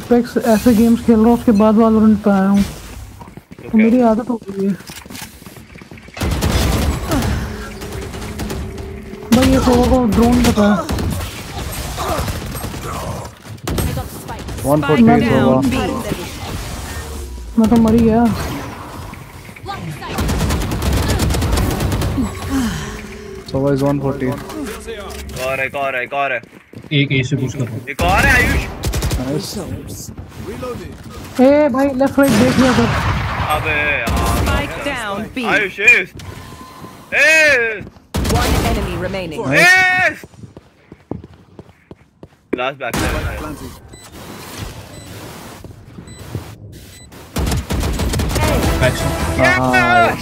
Apex ऐसे games खेल रहा हूँ उसके बाद वैलोरेंट पे आया हूँ। तो मेरी आदत हो गई है। भाई ये सोवा को ड्रोन है फोर्टी down B. मैं तो मर ही गया। सोवा इज़ वन फोर्टी एक और है एक और है एक और है। एक ए से पुश कर रहा हूँ। एक और है आयुष। ए भाई लेफ्ट राइट देख लिया कर अबे यार Spike down B. Ayush S S One enemy remaining. S last back है बैक से हाँ